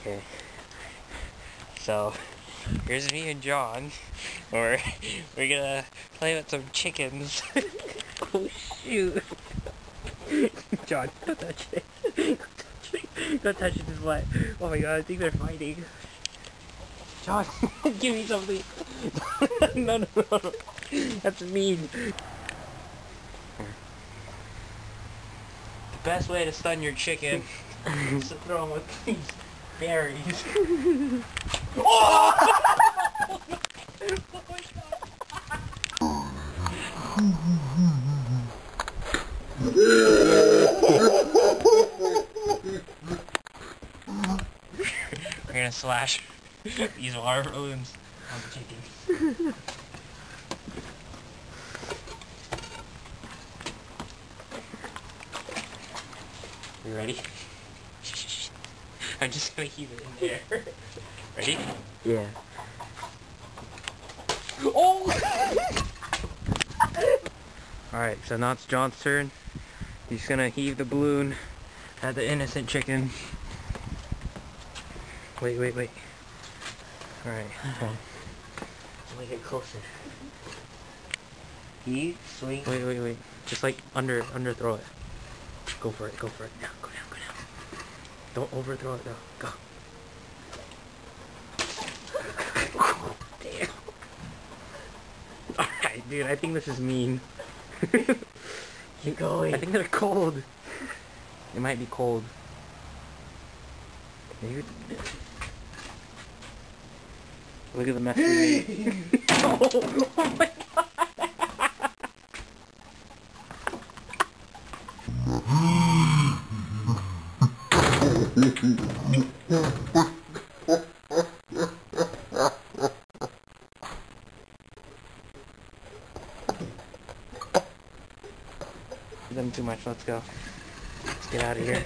Okay. So, here's me and John. Or we're gonna play with some chickens. oh shoot. John, don't touch it. Don't touch it. Don't touch it this way. Oh my god, I think they're fighting. John, give me something. no, no, no. That's mean. The best way to stun your chicken is to throw them with these berries. oh! We're gonna slash these water balloons on the chicken. You ready? I'm just gonna heave it in there. Ready? Yeah. Oh! Alright, so now it's John's turn. He's gonna heave the balloon at the innocent chicken. Wait, wait, wait. Alright, on. Let me get closer. Heat, swing. Wait, wait, wait. Just like under, under throw it. Go for it, go for it. Now, go down, go down. Don't overthrow it though. Go. Damn. Alright, dude, I think this is mean. Keep going. I think they're cold. It might be cold. Maybe. Look at the mess we made. oh, oh my them too much. Let's go. Let's get out of here.